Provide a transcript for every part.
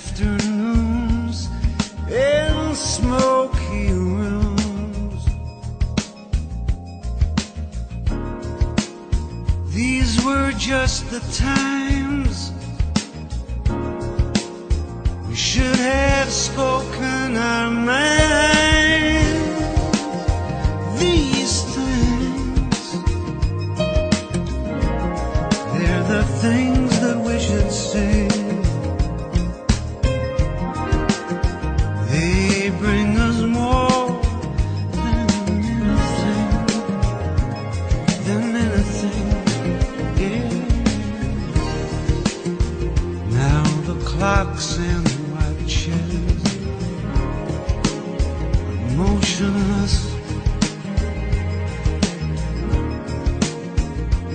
afternoons in smoky rooms. These were just the times we should have spoken our minds. clocks and watches, motionless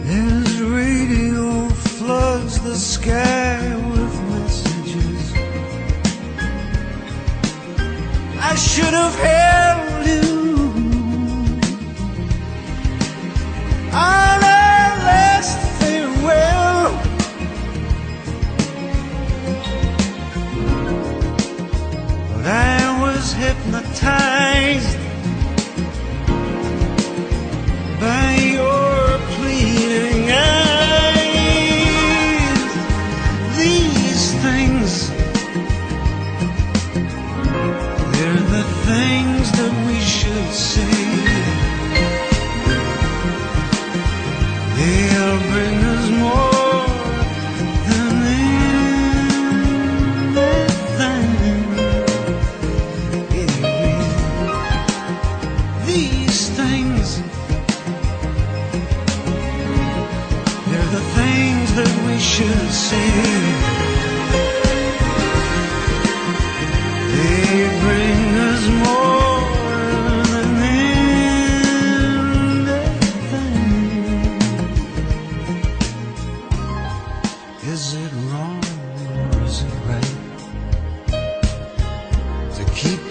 As radio floods the sky with messages. I should have had 他。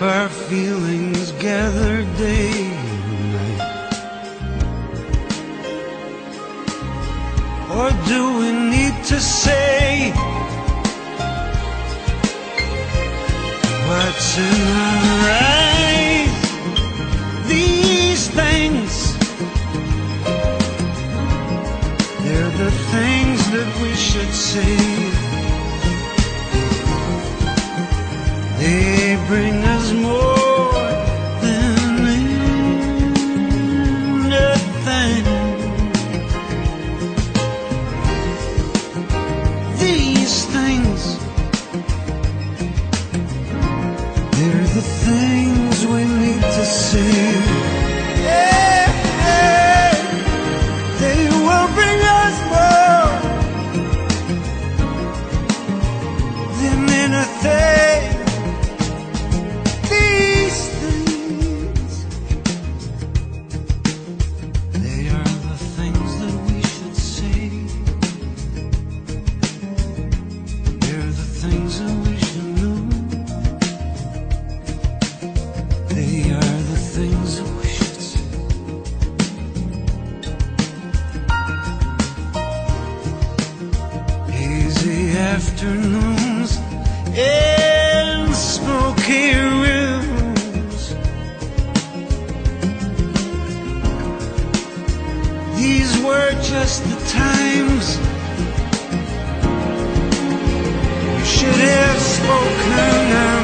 our feelings gather day and night? Or do we need to say afternoons in smoky rooms. These were just the times you should have spoken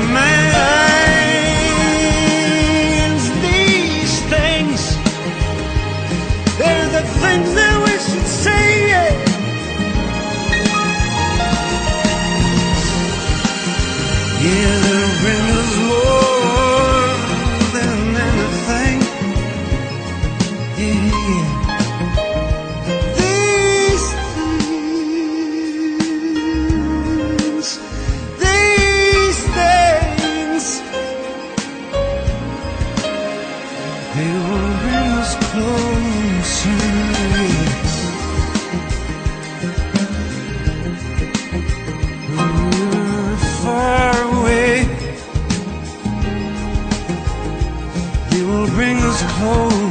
Yeah. to